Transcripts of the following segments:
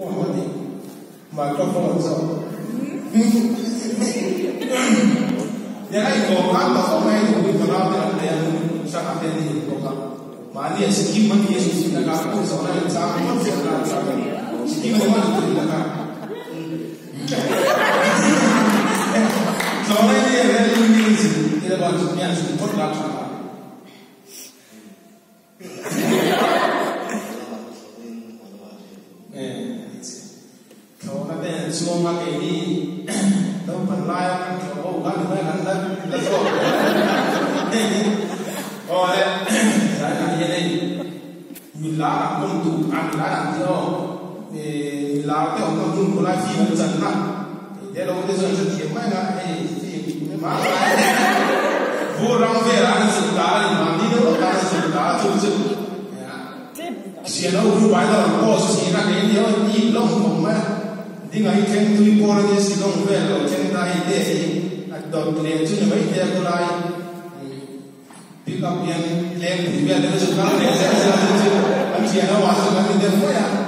我的麦克风之后，原来我刚到后面，我们那边的人上那边的人多嘛，嘛你也是基本的也是那个，不少那个脏，不少那个脏的，基本嘛就是那个。找那些人，你你你，你那个面子不拉出来。cái ông còn dùng của lai phim được dần ha thế đâu bây giờ rất hiếm mấy là ấy thì má vua rong về là anh dùng đá thì mà đi đâu ta dùng đá chung chung xin đâu vua bài đâu có xin ra đến nhớ đi lông không mà. Đi ngay khen tôi bỏ ra đi xin lông về rồi khen ta đi để anh đọc liền như vậy thì cô lai pick up liền liền thì bây giờ chúng ta liền sẽ sẽ sẽ anh chị nó hoàn thành cái điều đó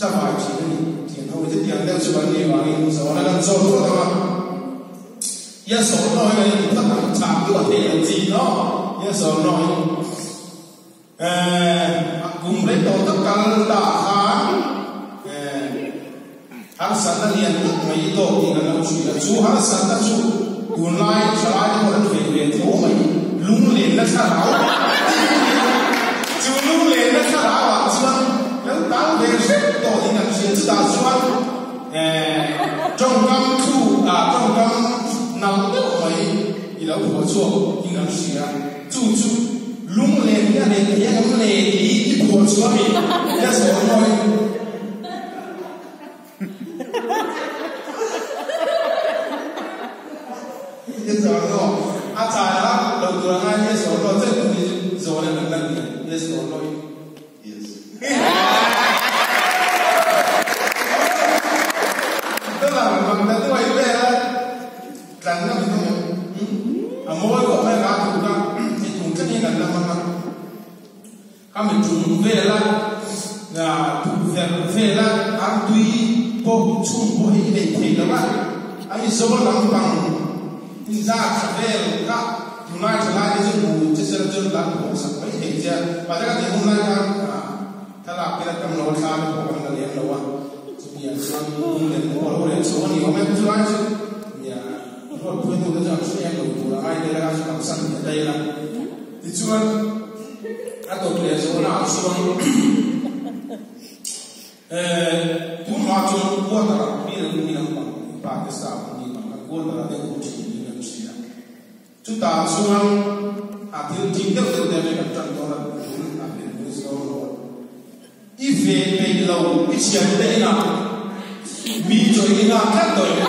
chả phải chỉ cái gì tiền thôi thì tiền đang chụp ảnh đi vào đi sau đó đang chụp thôi mà yên số nói là tất cả chạm cái vấn đề là gì đó yên số nói cùng lấy tổ tất cả đã khá hắn sẵn đã liền tất mấy tổ thì là nó chỉ là chú hắn sẵn đã chú cuốn lai trả lại cho hắn về về thố mấy lúng liền là sao Aswan tɔnkam tu a tɔnkam nam bɛ kɔn ye yɛlɛ wɔ tɔ yina sira tutu lumu lɛ yina lɛ yɛlɛ mu lɛ yi wɔ tɔ mi yɛ sɔrɔ nɔ ye. yɛ sɔrɔ nɔ ata ara dɔgɔtɔrɔ n'an. Nouvelle-Lac, Nouvelle-Lac, Antui, Pochum, Bohile, Taylor, aí sobre lá no pano, Isaac, Savel, Cá, United lá, eles vão, terceira de lá, Poça, mas tem que ser, mas é que tem um lá, tá lá, pela cama, não sabe, por causa da lei, não é? Ya, selalu mungkin orang orang semua ni, orang yang tuan tu, ya, orang tuan tu kerja mesti yang tu, orang lain dia rasa macam sana, dia lah. Itu kan, a Adotează un alt somn. Cumvatul cuotara, bine lumina în partea sa, în cuotara de orice lumină nu știa. Tuta sunan, atât timp de când de mega tantora, jurul a venit la urmă. Ife pe la urmă, ici am de ina, mijoi ina, cantoia.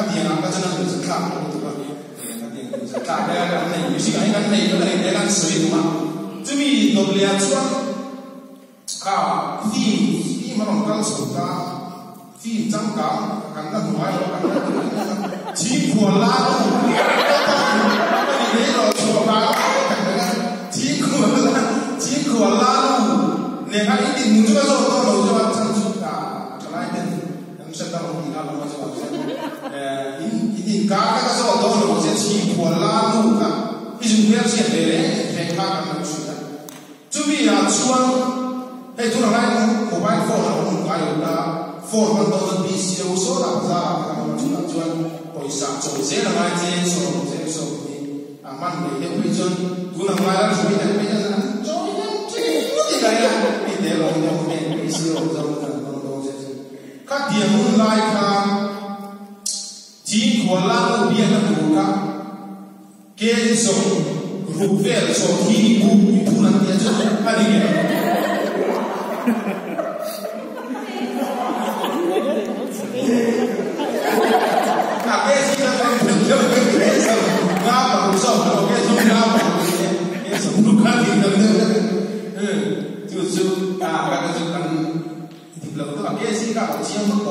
nabiyan ang kacanan sa ka ko to ba nabiyan sa ka da ga ne yusi ai kan ne to ne da sai kuma tumi doble atwa ka theme theme ma kan so ka theme tang ka kan na ma yo kan na chi ko la ko ne ro so ba chi ko la chi ko la ne ga idi mu to ba so to lo to ba tang so ka tra ne kan sa ta ro ni la lo ý ý định cả cái đó rồi sẽ chỉ của la luôn cả ý chúng ta sẽ về đấy hay khác cả một chuyện chú vì là chuan hay chú là ngay mobile phone là một cái là phone mà tôi bị siêu số là ra là một chú là chuan hồi sáng chỗ dễ là ngay dễ số dễ số thì à man để cái bây giờ chú là ngay là chú bị này bây giờ là cho nên chỉ có gì đây là bị để lòng nhau mình bị siêu rồi là nó nó dễ các điểm muốn lại khá chỉ có làm một biển là đủ cả cái sống rụt về so khi bu bu là tiền cho hai đi nghe cả mandato via da Luca che sono ruvero, sono chini buoni, durante la giornata, ma di che? Siamo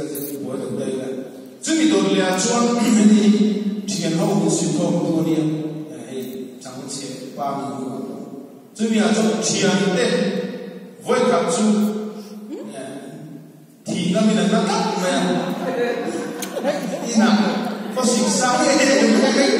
sila te bo ta dai la chu mi dor le a chuan ni thian ho ni sin thong tu ni ai chang che pa mi ku chu mi a chu thian te voi ka chu thì nó mình là nó tắt mà nào, có sự sáng ấy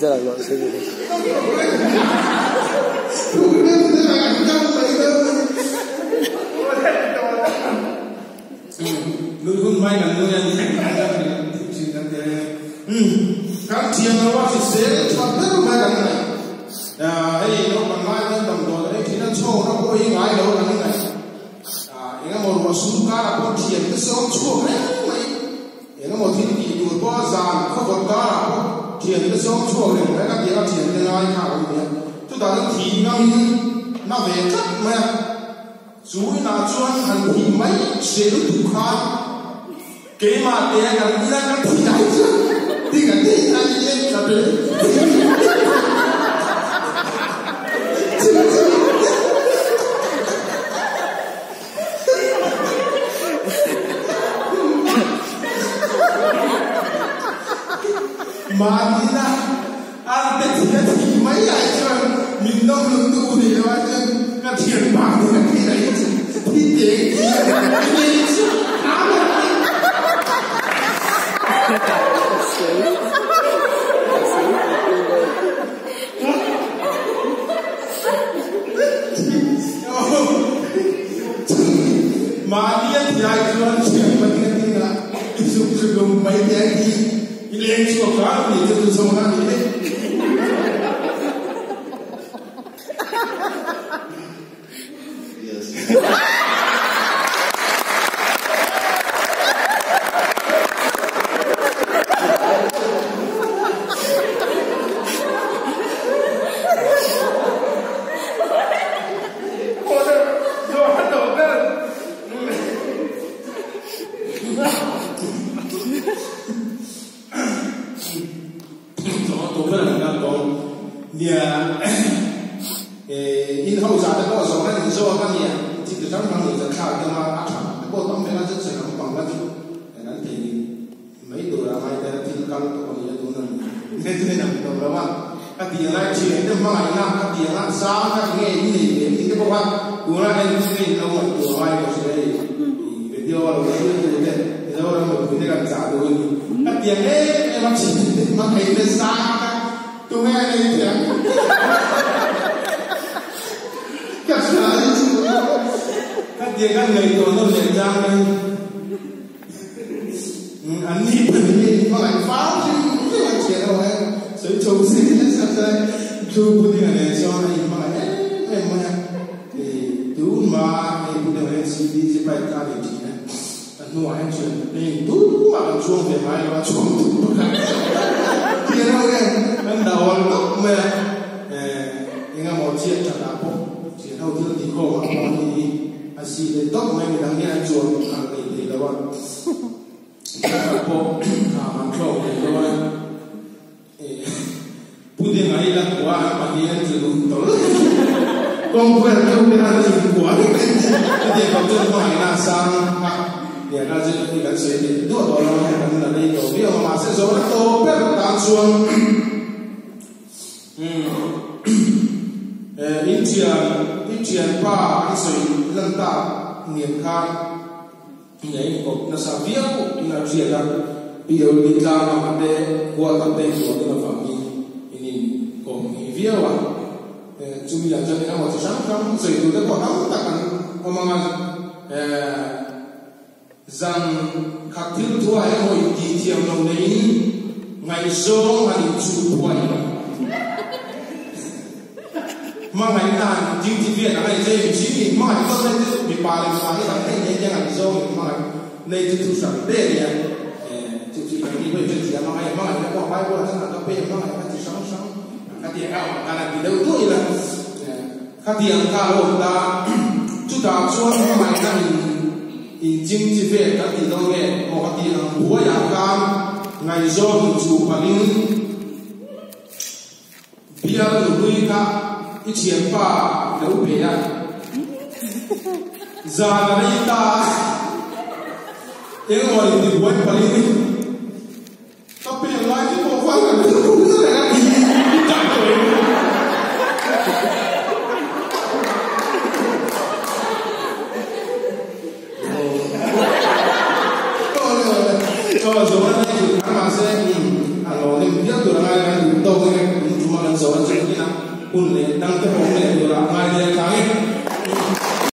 güzel abi onu seviyorum. 눈 많이 안 노래하니 생각나는 음, 깜짝이 야. Đi khảo cái nhé chúng ta nó thì ngâm nó về cắt mà chú na chuan han hi mai se lu tu kha ke ma te ga ni cái ka thi dai chu ti ga ti na ni ye ka be ma do milhão, cadê a Madonna? Ninguém. Ninguém que nada. Maria Tiago Tiago Tiago Tiago Tiago Tiago Tiago Tiago Tiago Tiago Tiago Tiago in hậu giả đó có số cái số cái nhà thì từ trong hàng người khảo cho mà áp dụng cái bộ tổng phải là rất sẽ không bằng cái nên thì mấy đồ là hai cái thì căn của người tôi nên nên thế nào đó là các tiền lại chuyện đó mà ngày nào các tiền lại sao các nghe như này đến thì cái bộ phận của nó nên cái đâu mà của hai cái sự này về điều là cái điều này thì đó là một cái cái giả đối các tiền đấy em mà chỉ mà thấy nó sao tôi nghe này thì các llegan y todos les llaman. Anh đi bình yên có lại phá chứ, Không biết là chuyện đâu em. Sự trùng sinh là sao thế? Chú bố đi ở đây cho anh mà lại, Em mà. Thì tú mà Em bố đi ở đây xin đi Chứ bài ta để chỉ này. Anh nói anh chuyện Em tú mà chuông về hai Và chuông tú mà bộ à mình khổ thì nó mai la kwa ma ni an tu tol kong per ke u qua ni kwa ni de ko tu ma na sang ha ya na je ni kan se ni do do la ma na ni to bi ma se so na to per ta chuan eh india india, pa ai so lan ta niệm kha nhảy ko na sa via ko ina ria la bi o ni la ma de kwa ta de ko na fa mi viewa chúng ya cho nên một sáng sáng rồi tôi đã có áo ta cần có mang rằng khắc thiếu thua hay hồi đi theo lòng đấy ngày số hay chủ quay mà ngày nào chính thì việc là ngày dây chỉ vì mà ngày có nên bị bà lên mà cái thằng này này thì tôi sợ để đi chú chỉ phải đi với chú chỉ mà ngày mà ngày nó qua bài qua thế nào nó bây mà ngày thì sáng sáng kati ka kana ti deu tu ila kati ang ka lo ta chu ta chuan ma mai na in in jing chi ve ka ti lo nge mo kati ang bua ya ka ngai zo ni chu palin bia lu lui ka i chien pa lo pe ya za na ni ta eng mo ni ti bua palin Ele não vai dizer, vai para ele. Está pelado e não vai.